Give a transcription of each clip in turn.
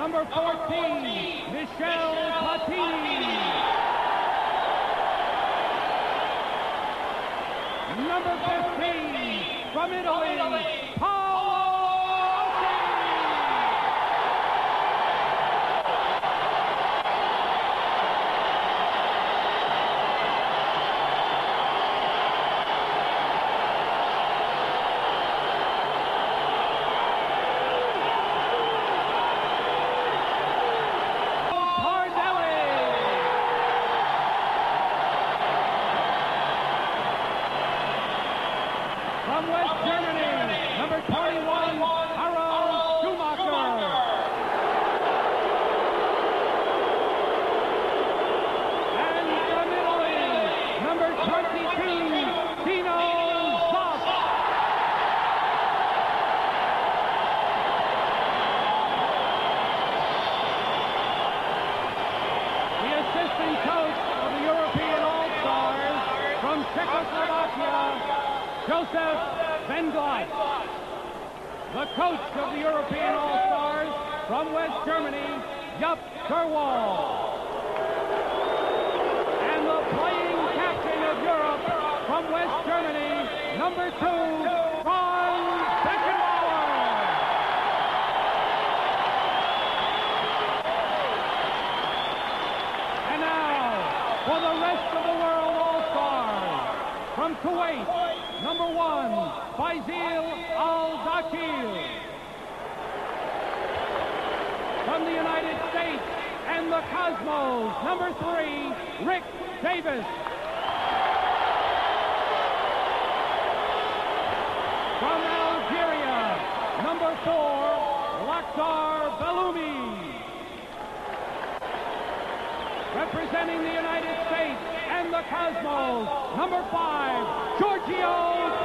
number 14, Michelle Platini. Number 15, from Italy, Paolo Rossi. Tardelli. From West Germany, number 21, Harald Schumacher. And from Italy, number 22, Dino Zoff. The assistant coach of the European All-Stars from Czechoslovakia, Joseph Venglat. The coach of the European All-Stars from West Germany, Jupp Derwal. And the playing captain of Europe from West Germany, number two, Ron Beckenbauer. And now, for the rest of the world All-Stars. From Kuwait, number one, Faisal Al-Dakil. From the United States and the Cosmos, number three, Rick Davis. From Algeria, number four, Lakhdar Belloumi. Representing the United States and the Cosmos, number five, Giorgio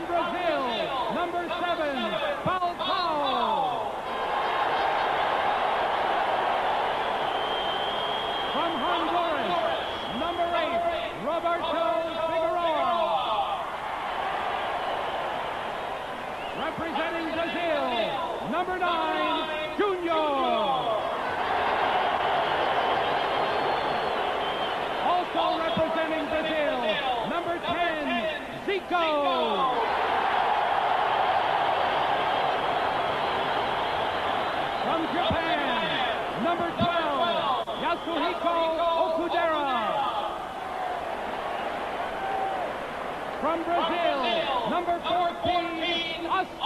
From Brazil, number seven, Falcao. From Honduras, number eight, Roberto Figueroa. Representing Brazil, number nine, Junior. Also representing Brazil, number 10, Zico. From Japan, number 12, Yasuhiko Okudera. From Brazil, number 14, Oscar.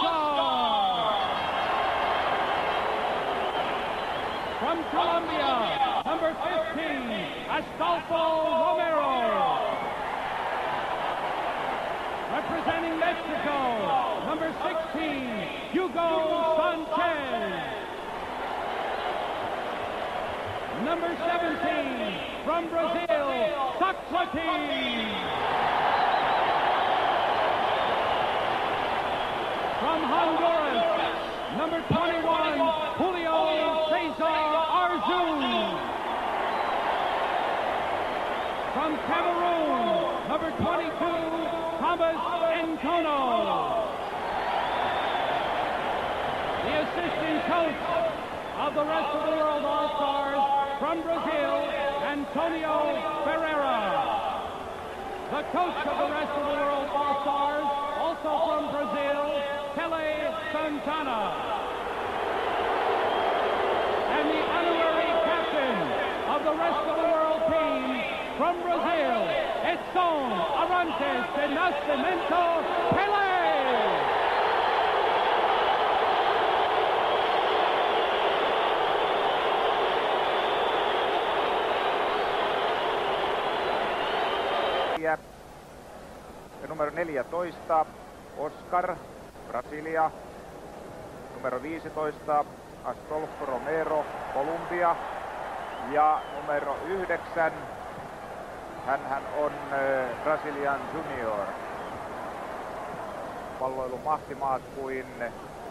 From Colombia, number 15, Astolfo Romero. Representing Mexico, number 16, Hugo Sanchez. Number 17, from Brazil, Socrates. From Honduras, number 21, Julio Cesar Arzun. From Cameroon, number 22, Thomas Nkono. The assistant coach of the rest of the world All-Stars from Brazil, Antonio Ferreira. The coach of the rest of the world All-Stars, also from Brazil, Pele Santana. And the honorary captain of the rest of the world team from Brazil, Edson Arantes de Nascimento Pele. Numero 14, Oscar, Brasilia. Numero 15, Astolfo Romero, Colombia. Ja numero 9, hän on äh, Brasilian junior. jalkapalloilun mahtimaat kuin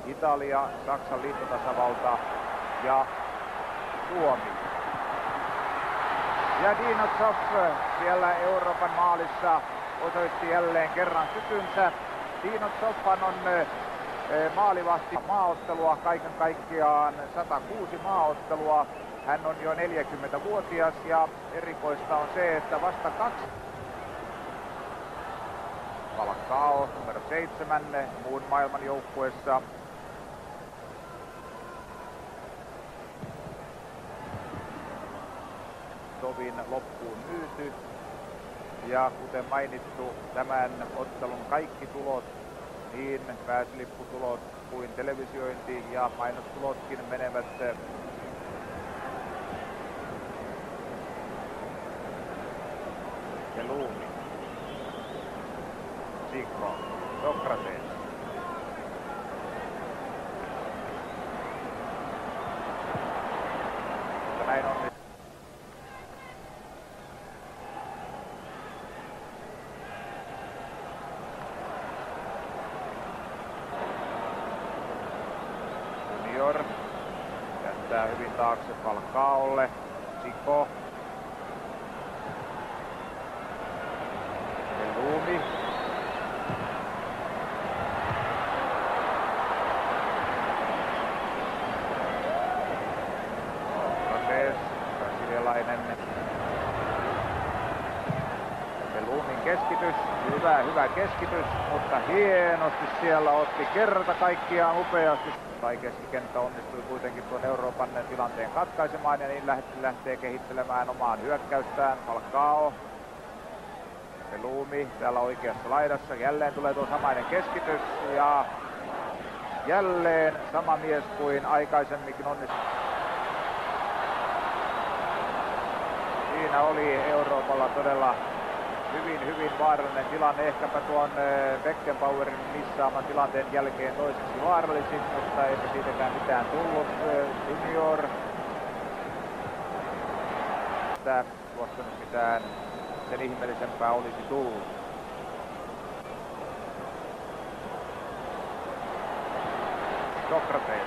Italia, Saksan liittotasavalta ja Suomi. Ja Dinotsov siellä Euroopan maalissa osoitti jälleen kerran kykynsä. Dinotsovhan on maalivahti maaottelua kaiken kaikkiaan 106 maaottelua. Hän on jo 40-vuotias ja erikoista on se, että vasta kaksi Palkkaao numero seitsemän muun maailman joukkueessa. Tovin loppuun myyty. Ja kuten mainittu, tämän ottelun kaikki tulot, niin pääslipputulot kuin televisiointi ja mainostulotkin menevät ja Luumi. Sikko. Sokrates. Mutta näin on Junior jättää hyvin taakse Falcaolle. Siko. Keskitys, hyvä, hyvä keskitys, mutta hienosti siellä otti kerta kaikkiaan upeasti. Tai keskikenttä onnistui kuitenkin tuon Euroopan tilanteen katkaisemaan ja niin lähtee, lähtee kehittelemään omaan hyökkäystään. Falcao Pelumi täällä oikeassa laidassa. Jälleen tulee tuo samainen keskitys ja jälleen sama mies kuin aikaisemminkin onnistui. Siinä oli Euroopalla todella hyvin, hyvin vaarallinen tilanne. Ehkäpä tuon Beckenbauerin missaaman tilanteen jälkeen toiseksi vaarallisin, mutta eipä siitäkään mitään tullut. Junior. Tuossa nyt mitään sen ihmeellisempää olisi tullut. Sokrates.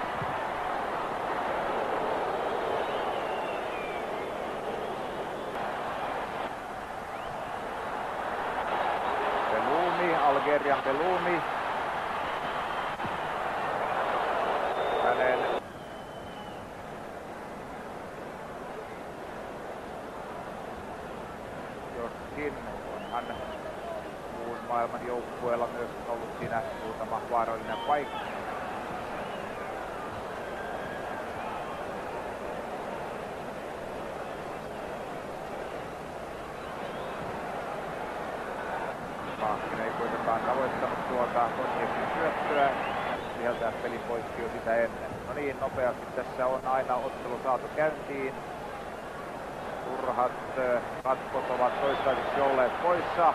Pelumi, Algerian Pelumi. Hänen joskin onhan muun maailman joukkueella myös ollut siinä muutama vaarallinen paikka. Paakkinen ei kuitenkaan tuota Konjekin syöttöä. Sieltä peli poikki jo sitä ennen. No niin, nopeasti tässä on aina ottelu saatu käyntiin. Turhat katkot ovat toistaiseksi olleet poissa.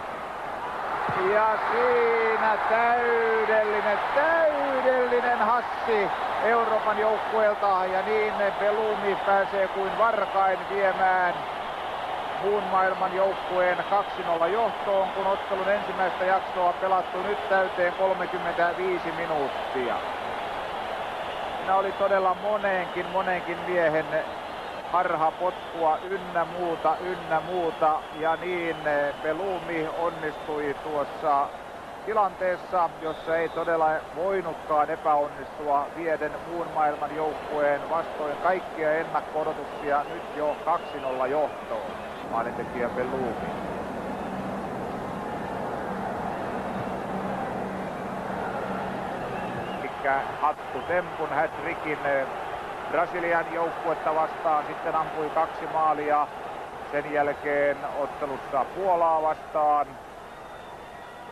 Ja siinä täydellinen, täydellinen hassi Euroopan joukkueelta ja niin Belumi pääsee kuin varkain viemään muun maailman joukkueen 2-0 johtoon, kun ottelun ensimmäistä jaksoa pelattu nyt täyteen 35 minuuttia. Siinä oli todella moneenkin, moneenkin miehen harhapotkua ynnä muuta, ynnä muuta. Ja niin Belumi onnistui tuossa tilanteessa, jossa ei todella voinutkaan epäonnistua vieden muun maailman joukkueen vastoin kaikkia ennakko-odotuksia nyt jo 2-0 johtoon. Maalintekijä Belumi. hattu tempun hat-trickin Brasilian joukkuetta vastaan. Sitten ampui kaksi maalia. Sen jälkeen ottelussa Puolaa vastaan.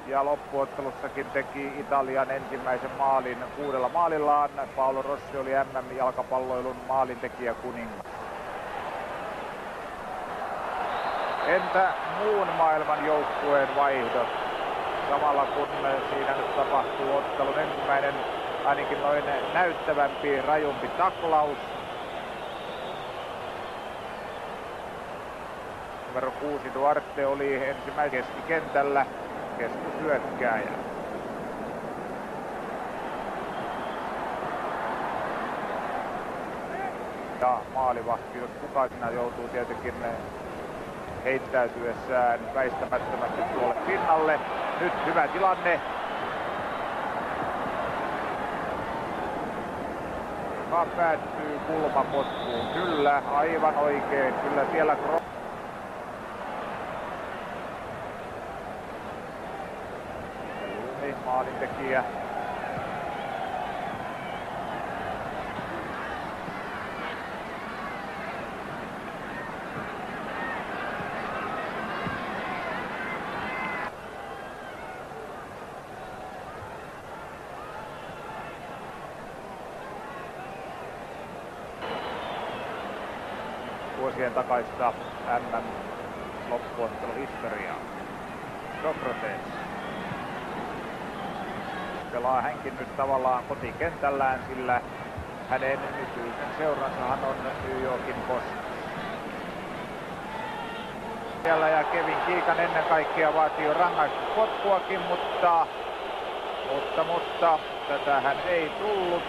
Ja loppuottelussakin teki Italian ensimmäisen maalin kuudella maalillaan. Paolo Rossi oli MM-jalkapalloilun maalintekijä kuningas. Entä muun maailman joukkueen vaihdot? Samalla kun siinä nyt tapahtuu ottelun ensimmäinen ainakin noin näyttävämpi, rajumpi taklaus. Numero 6 Duarte oli ensimmäinen keskikentällä keskushyökkääjä. Ja maalivahti, jos kukaan joutuu tietenkin heittäytyessään väistämättömästi tuolle pinnalle. Nyt hyvä tilanne. Joka päättyy kulmapotkuun. Kyllä, aivan oikein. Kyllä siellä Lumi, maalintekijä. Vuosien takaista MM loppuotteluhistoriaa. Sokrates pelaa hänkin nyt tavallaan kotikentällään, sillä hänen nykyisen seuransahan on New Yorkin Cosmos. Siellä ja Kevin Kiikan ennen kaikkea vaatii jo rangaistuspotkuakin, mutta, mutta, mutta tätähän ei tullut.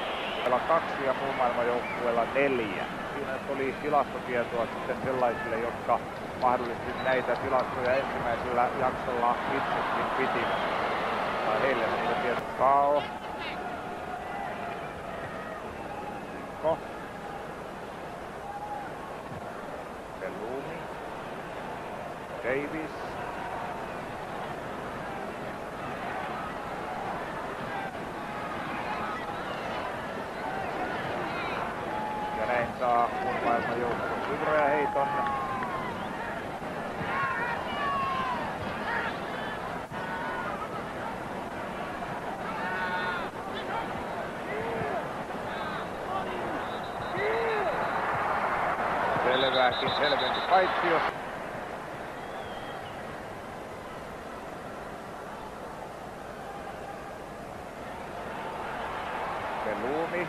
On kaksi ja muun maailman joukkueella neljä siinä oli tilastotietoa sitten sellaisille, jotka mahdollisesti näitä tilastoja ensimmäisellä jaksolla itsekin pitivät. Tai heille niitä. Pelumi. Davis. saa muun maailman joukkueen heiton. Selvääkin selvempi paitsi jos Pelumi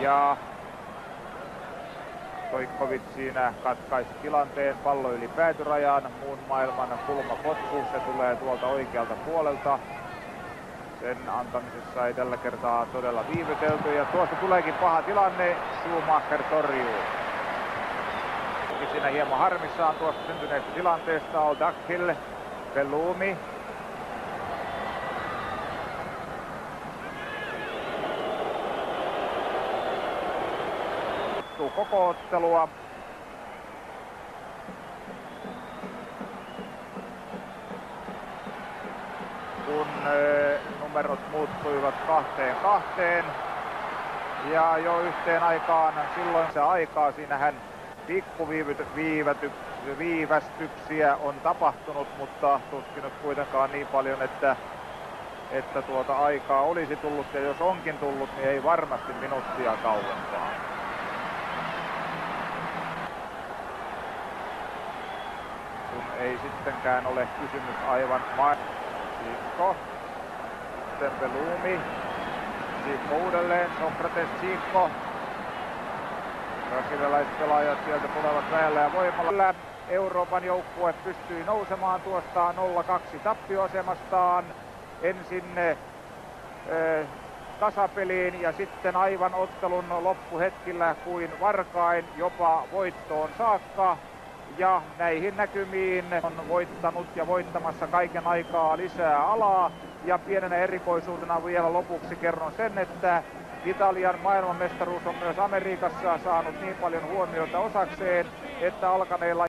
ja Toikkovic siinä katkaisi tilanteen pallo yli päätyrajan, muun maailman kulmapotku, se tulee tuolta oikealta puolelta. Sen antamisessa ei tällä kertaa todella viivytelty ja tuosta tuleekin paha tilanne, Schumacher torjuu. Siinä hieman harmissaan tuosta syntyneestä tilanteesta on Dakhil, Bellumi, koko ottelua. Kun numerot muuttuivat kahteen kahteen ja jo yhteen aikaan silloin se aikaa siinähän pikkuviivästyksiä on tapahtunut, mutta tuskin kuitenkaan niin paljon, että, että tuota aikaa olisi tullut ja jos onkin tullut, niin ei varmasti minuuttia kauempaa. ei sittenkään ole kysymys aivan ma-. Sitten Belumi. Siikko uudelleen. Sokrates Siikko. Brasilialaiset pelaajat sieltä tulevat väellä ja voimalla. Euroopan joukkue pystyi nousemaan tuosta 0-2 tappioasemastaan. Ensin e, tasapeliin ja sitten aivan ottelun loppuhetkillä kuin varkain jopa voittoon saakka ja näihin näkymiin on voittanut ja voittamassa kaiken aikaa lisää alaa. Ja pienenä erikoisuutena vielä lopuksi kerron sen, että Italian maailmanmestaruus on myös Amerikassa saanut niin paljon huomiota osakseen, että alkaneilla